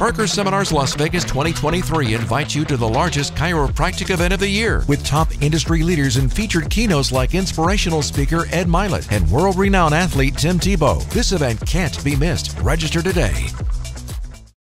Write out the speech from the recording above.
Parker Seminars Las Vegas 2023 invites you to the largest chiropractic event of the year with top industry leaders and featured keynotes like inspirational speaker Ed Mylett and world renowned athlete Tim Tebow. This event can't be missed. Register today.